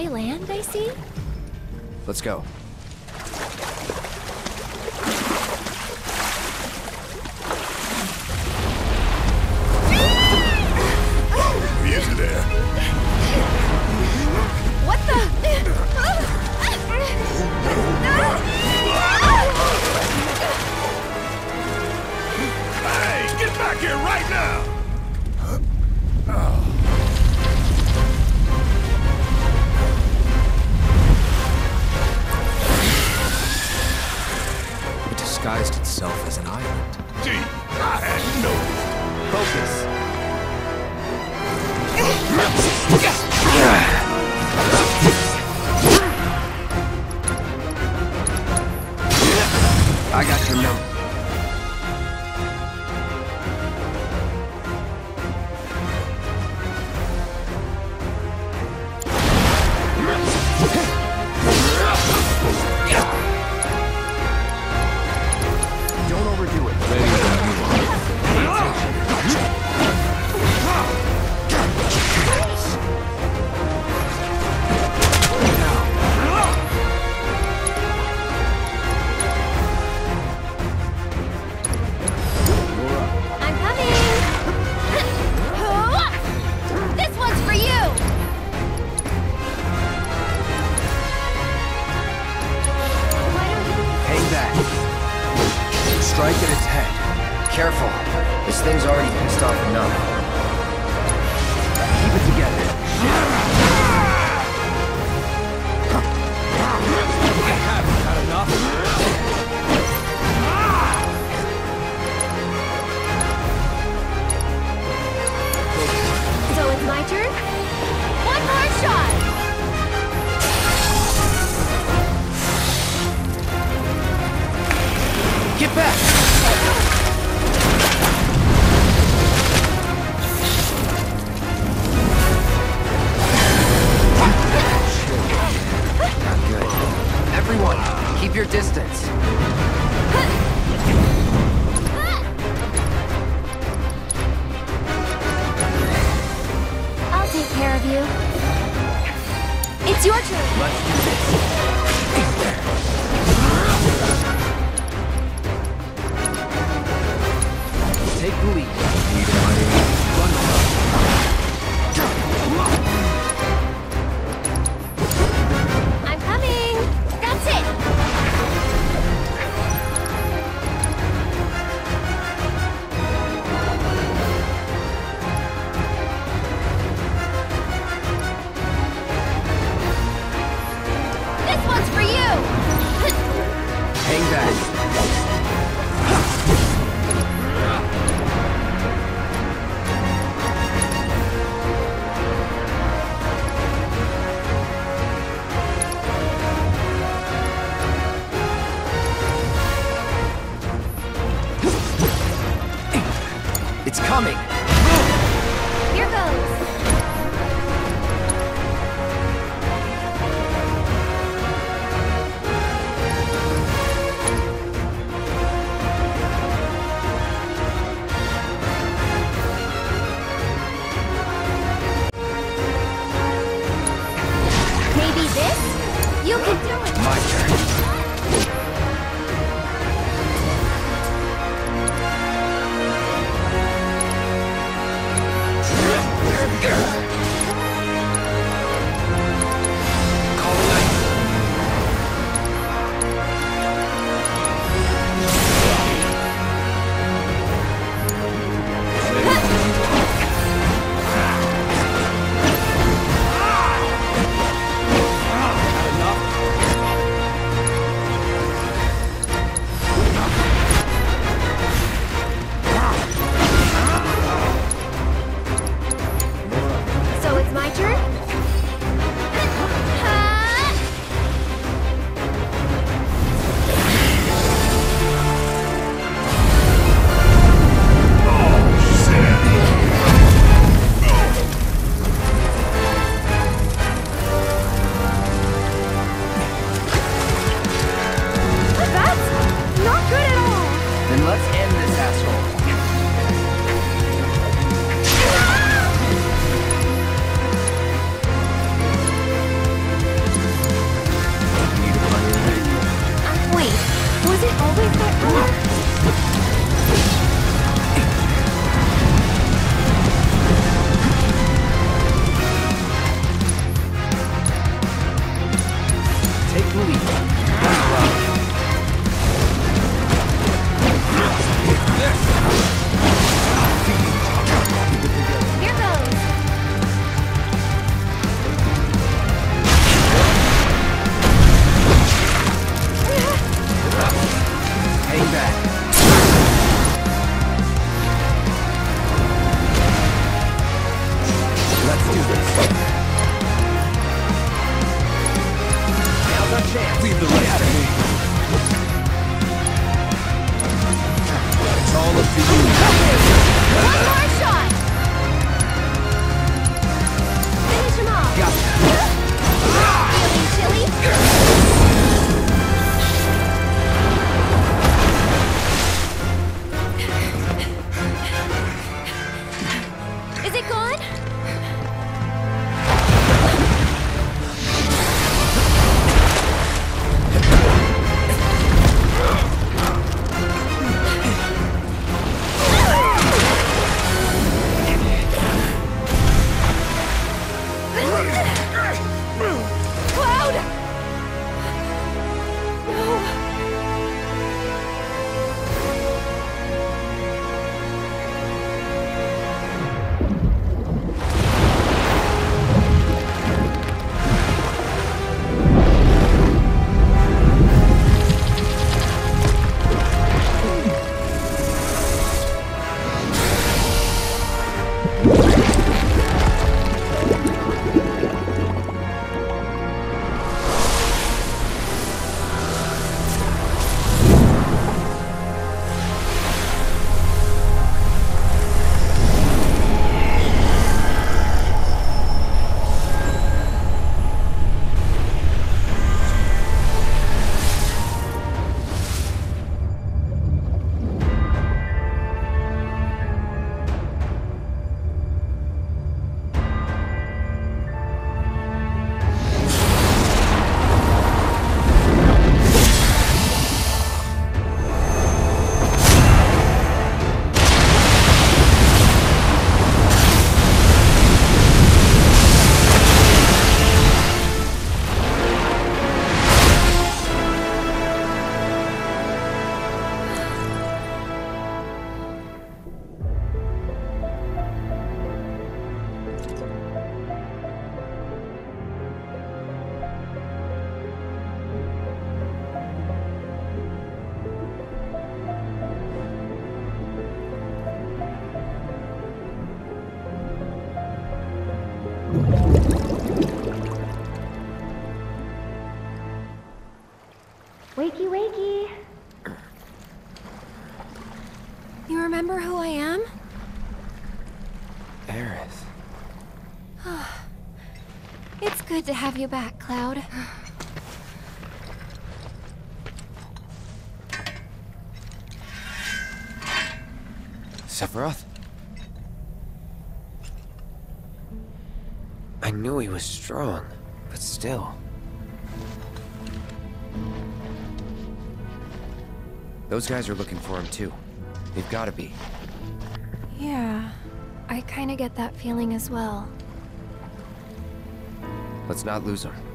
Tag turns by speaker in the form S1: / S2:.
S1: dry land, I see?
S2: Let's go.
S3: He there.
S1: What the?
S2: disguised itself as an island.
S3: Deep had no
S2: Focus. I got your number. distance.
S1: I'll take care of you. It's your turn.
S2: It's coming!
S1: Here goes! Do
S2: this.
S1: Wakey, wakey. You remember who I am?
S2: Aerith.
S1: It's good to have you back, Cloud.
S2: Sephiroth? I knew he was strong, but still. Those guys are looking for him too. They've gotta be.
S1: Yeah, I kinda get that feeling as well.
S2: Let's not lose him.